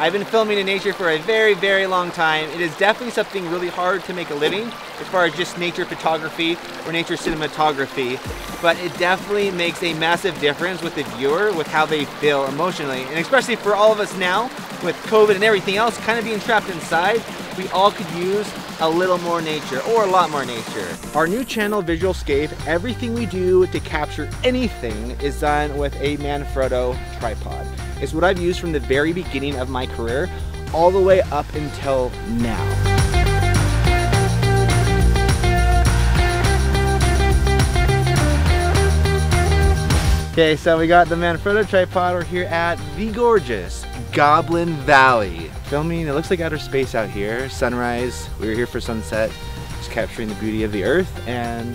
I've been filming in nature for a very, very long time. It is definitely something really hard to make a living as far as just nature photography or nature cinematography, but it definitely makes a massive difference with the viewer with how they feel emotionally. And especially for all of us now with COVID and everything else kind of being trapped inside, we all could use a little more nature or a lot more nature. Our new channel Visualscape, everything we do to capture anything is done with a Manfrotto tripod. It's what I've used from the very beginning of my career all the way up until now. Okay, so we got the Manfrotto tripod. We're here at the gorgeous Goblin Valley. Filming, it looks like outer space out here. Sunrise, we were here for sunset. Just capturing the beauty of the earth and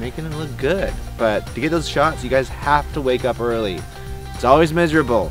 making it look good. But to get those shots, you guys have to wake up early. It's always miserable,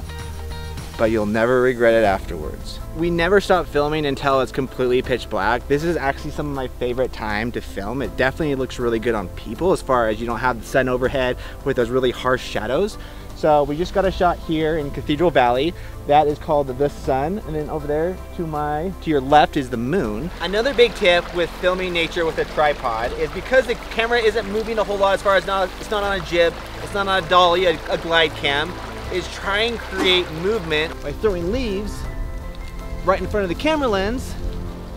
but you'll never regret it afterwards. We never stop filming until it's completely pitch black. This is actually some of my favorite time to film. It definitely looks really good on people as far as you don't have the sun overhead with those really harsh shadows. So we just got a shot here in Cathedral Valley. That is called the sun. And then over there to my, to your left is the moon. Another big tip with filming nature with a tripod is because the camera isn't moving a whole lot as far as not, it's not on a jib, it's not on a dolly, a, a glide cam, is try and create movement by throwing leaves right in front of the camera lens,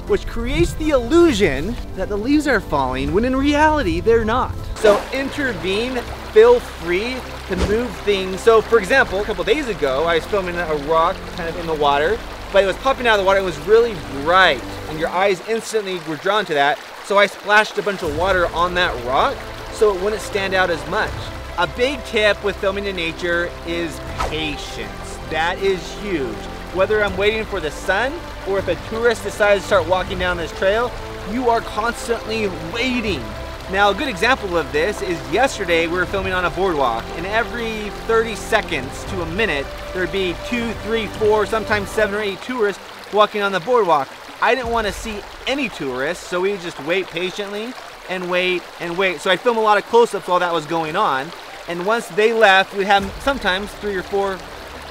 which creates the illusion that the leaves are falling when in reality they're not. So intervene, feel free to move things. So for example, a couple days ago, I was filming a rock kind of in the water, but it was popping out of the water, it was really bright, and your eyes instantly were drawn to that. So I splashed a bunch of water on that rock so it wouldn't stand out as much. A big tip with filming in nature is patience. That is huge whether I'm waiting for the sun or if a tourist decides to start walking down this trail, you are constantly waiting. Now, a good example of this is yesterday we were filming on a boardwalk, and every 30 seconds to a minute, there'd be two, three, four, sometimes seven or eight tourists walking on the boardwalk. I didn't want to see any tourists, so we just wait patiently and wait and wait. So I film a lot of close-ups while that was going on, and once they left, we have sometimes three or four,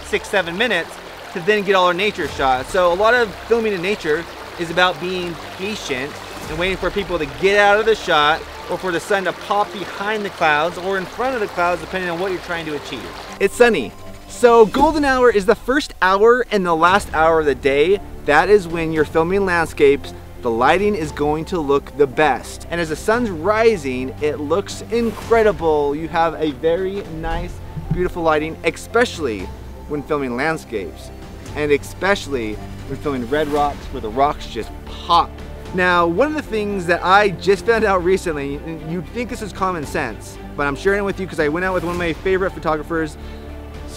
six, seven minutes to then get all our nature shots. So a lot of filming in nature is about being patient and waiting for people to get out of the shot or for the sun to pop behind the clouds or in front of the clouds depending on what you're trying to achieve. It's sunny. So golden hour is the first hour and the last hour of the day. That is when you're filming landscapes the lighting is going to look the best. And as the sun's rising, it looks incredible. You have a very nice, beautiful lighting, especially when filming landscapes and especially when filming red rocks where the rocks just pop. Now, one of the things that I just found out recently, you'd think this is common sense, but I'm sharing it with you because I went out with one of my favorite photographers,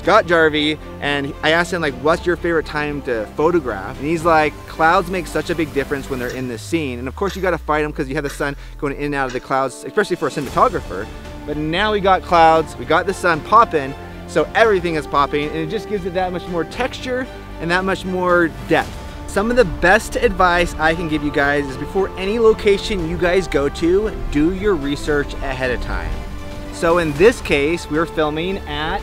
Scott Jarvie, and I asked him like, what's your favorite time to photograph? And he's like, clouds make such a big difference when they're in the scene. And of course you gotta fight them because you have the sun going in and out of the clouds, especially for a cinematographer. But now we got clouds, we got the sun popping, so everything is popping and it just gives it that much more texture and that much more depth. Some of the best advice I can give you guys is before any location you guys go to, do your research ahead of time. So in this case, we are filming at,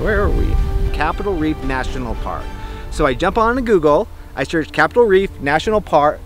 where are we? Capitol Reef National Park. So I jump on to Google, I search Capitol Reef National Park,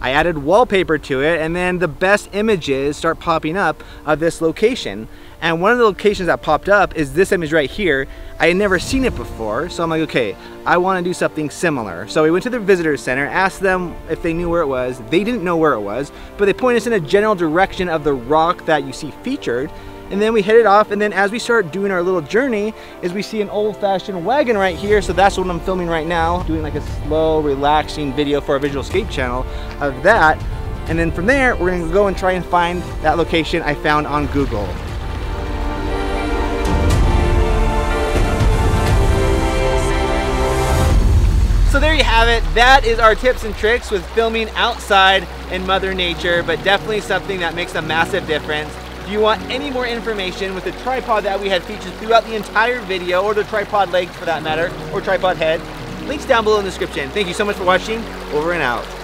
I added wallpaper to it and then the best images start popping up of this location. And one of the locations that popped up is this image right here. I had never seen it before, so I'm like, okay, I wanna do something similar. So we went to the visitor center, asked them if they knew where it was. They didn't know where it was, but they pointed us in a general direction of the rock that you see featured and then we headed off and then as we start doing our little journey is we see an old-fashioned wagon right here so that's what I'm filming right now doing like a slow relaxing video for our Visualscape channel of that and then from there we're gonna go and try and find that location I found on Google So there you have it. That is our tips and tricks with filming outside in Mother Nature, but definitely something that makes a massive difference. If you want any more information with the tripod that we had featured throughout the entire video, or the tripod legs for that matter, or tripod head, links down below in the description. Thank you so much for watching. Over and out.